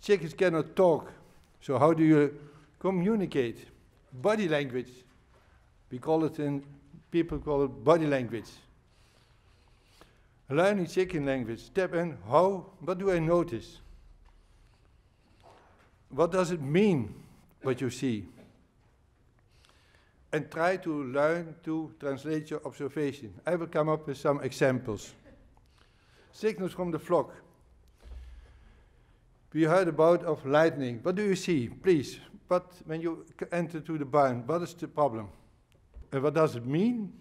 Chickens cannot talk. So how do you communicate? Body language. We call it in, people call it body language. Learning chicken language. Step in, how, what do I notice? What does it mean, what you see? And try to learn to translate your observation. I will come up with some examples. Signals from the flock. We heard about of lightning. What do you see? Please, but when you enter to the barn, what is the problem? And what does it mean?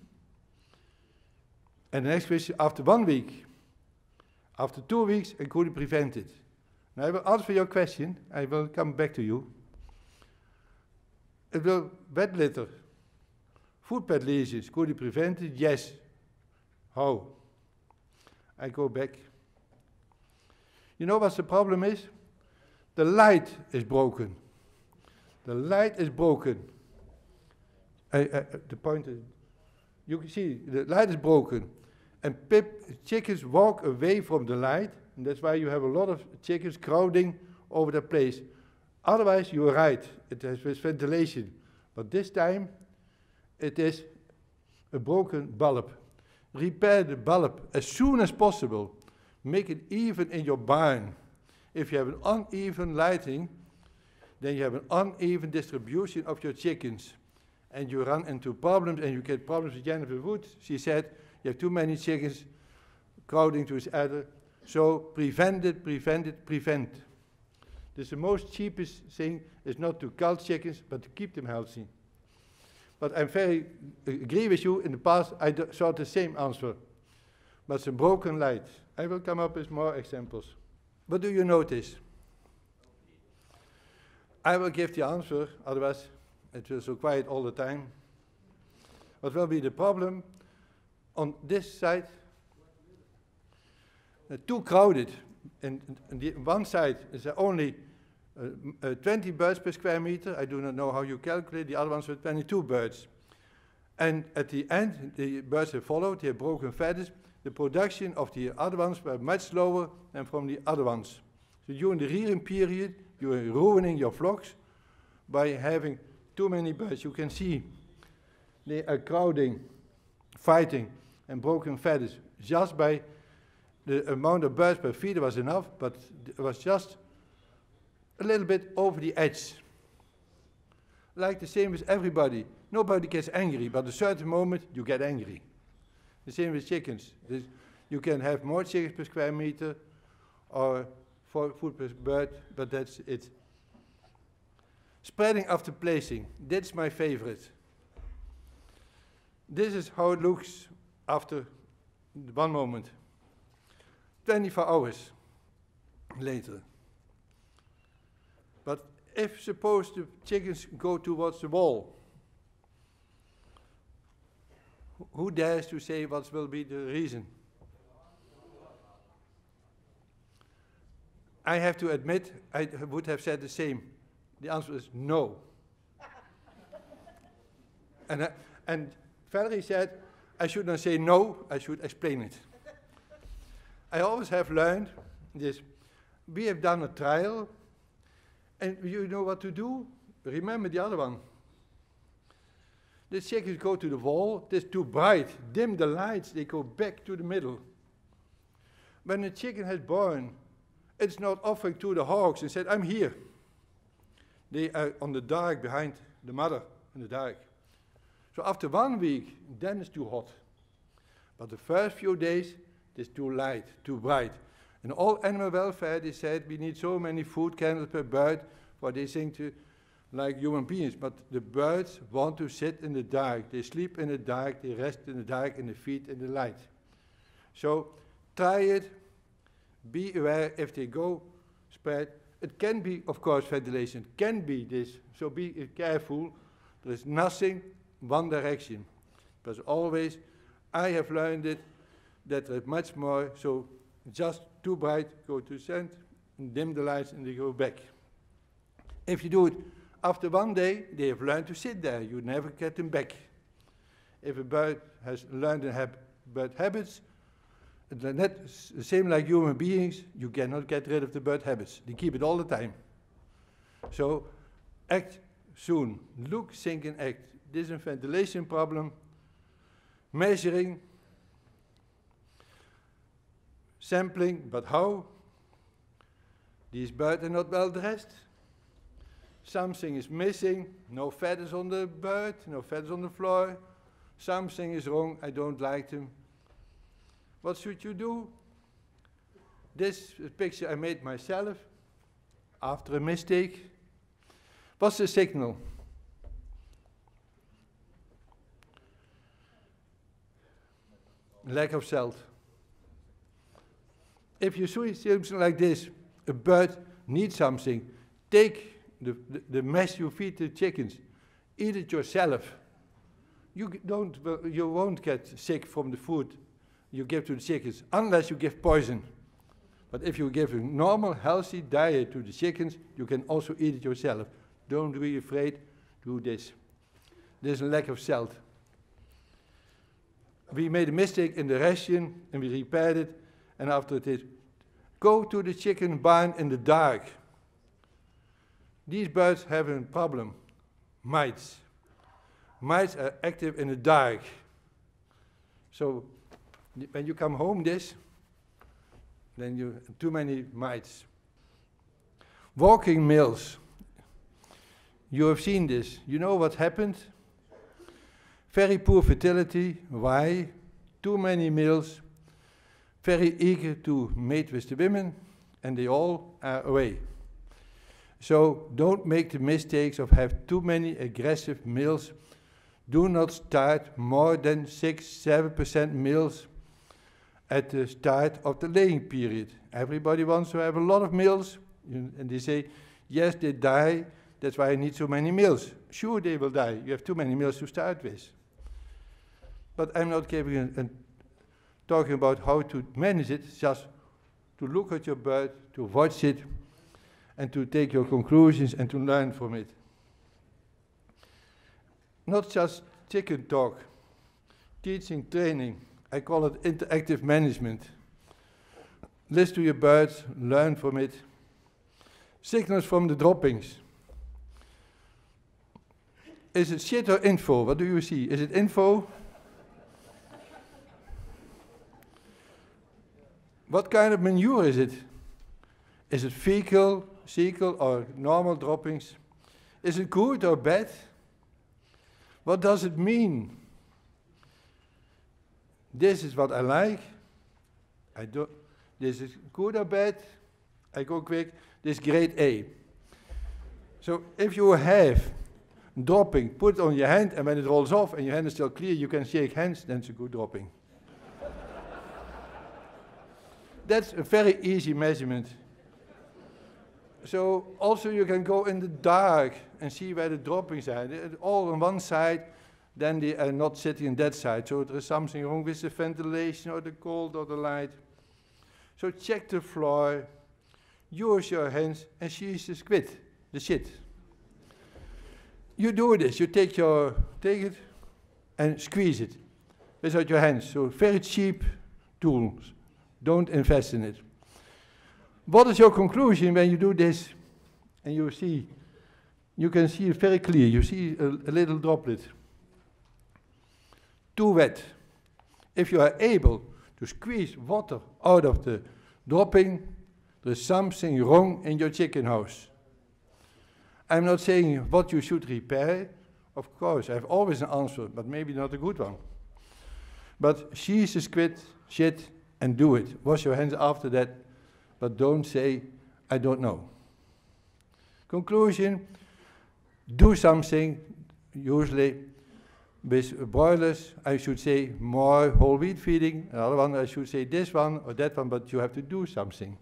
And the next question, after one week, after two weeks, and could you prevent it? Now I will answer your question. I will come back to you. It will wet litter, footpad lesions, could you prevent it? Yes. How? I go back. You know what the problem is? The light is broken. The light is broken. The point is, you can see the light is broken, and pip, chickens walk away from the light, and that's why you have a lot of chickens crowding over the place. Otherwise, you're right, it has ventilation, but this time it is a broken bulb. Repair the bulb as soon as possible. Make it even in your barn. If you have an uneven lighting, then you have an uneven distribution of your chickens. And you run into problems, and you get problems with Jennifer Wood. She said, you have too many chickens crowding to each other. So prevent it, prevent it, prevent. This the most cheapest thing, is not to cull chickens, but to keep them healthy. But I'm very agree with you, in the past I saw the same answer. But it's a broken light. I will come up with more examples. What do you notice? I will give the answer, otherwise it will so quiet all the time. What will be the problem on this side? Uh, too crowded. And, the one side is only uh, uh, 20 birds per square meter. I do not know how you calculate. The other ones were 22 birds. And at the end, the birds have followed, they have broken feathers. The production of the other ones were much lower than from the other ones. So during the rearing period, you are ruining your flocks by having too many birds. You can see they are crowding, fighting, and broken feathers just by the amount of birds per feeder was enough, but it was just a little bit over the edge. Like the same with everybody. Nobody gets angry, but at a certain moment you get angry. The same with chickens. This, you can have more chickens per square meter or four food per bird, but that's it. Spreading after placing, that's my favorite. This is how it looks after one moment. 24 hours later. But if suppose the chickens go towards the wall, who dares to say what will be the reason? I have to admit, I would have said the same. The answer is no. and, uh, and Valerie said, I should not say no, I should explain it. I always have learned this. We have done a trial, and you know what to do? Remember the other one. The chickens go to the wall, it's too bright, dim the lights, they go back to the middle. When a chicken has born, it's not offering to the hogs and said, I'm here. They are on the dark behind the mother in the dark. So after one week, then it's too hot. But the first few days, it's too light, too bright. And all animal welfare, they said we need so many foot candles per bird for this thing to like human beings. But the birds want to sit in the dark. They sleep in the dark, they rest in the dark, and they feed in the light. So try it. Be aware if they go spread. It can be, of course, ventilation. It can be this. So be careful. There is nothing one direction. But always, I have learned it that there is much more. So just too bright, go to center, dim the lights, and they go back. If you do it after one day, they have learned to sit there. You never get them back. If a bird has learned hab bird habits, The net same like human beings, you cannot get rid of the bad habits. They keep it all the time. So act soon. Look, think, and act. This is a ventilation problem. Measuring. Sampling, but how? These birds are not well dressed. Something is missing. No fat is on the bird, no fat is on the floor. Something is wrong, I don't like them. What should you do? This picture I made myself after a mistake. What's the signal? Lack of salt. If you see something like this, a bird needs something, take the, the, mess you feed the chickens, eat it yourself. You don't, you won't get sick from the food you give to the chickens, unless you give poison. But if you give a normal, healthy diet to the chickens, you can also eat it yourself. Don't be afraid, to do this. There's a lack of salt. We made a mistake in the ration and we repaired it, and after it, go to the chicken barn in the dark. These birds have a problem mites. Mites are active in the dark. So when you come home this, then you too many mites. Walking mills. You have seen this. You know what happened? Very poor fertility. Why? Too many males. Very eager to mate with the women, and they all are away. So don't make the mistakes of have too many aggressive males. Do not start more than six, seven percent males at the start of the laying period. Everybody wants to have a lot of you- and they say, yes, they die. That's why I need so many males. Sure, they will die. You have too many males to start with. But I'm not giving a talking about how to manage it. Just to look at your bird, to watch it, and to take your conclusions and to learn from it. Not just chicken talk, teaching, training. I call it interactive management. Listen to your birds, learn from it. Signals from the droppings. Is it shit or info? What do you see? Is it info? What kind of manure is it? Is it fecal, cecal, or normal droppings? Is it good or bad? What does it mean? This is what I like. I do. This is good or bad. I go quick. This is grade A. So if you have dropping, put it on your hand, and when it rolls off and your hand is still clear, you can shake hands. Then it's a good dropping. That's a very easy measurement. So also you can go in the dark and see where the droppings are. They're all on one side, then they are uh, not sitting on that side. So there is something wrong with the ventilation or the cold or the light. So check the floor, use your hands and seize the squid, the shit. You do this, you take your take it and squeeze it without your hands. So very cheap tools. Don't invest in it. What is your conclusion when you do this and you see, you can see it very clear, you see a, a little droplet. Too wet. If you are able to squeeze water out of the dropping, there is something wrong in your chicken house. I'm not saying what you should repair. Of course, I have always an answer, but maybe not a good one. But the squid, shit, and do it. Wash your hands after that, but don't say, I don't know. Conclusion do something, usually with broilers, I should say more whole wheat feeding. Another one, I should say this one or that one, but you have to do something.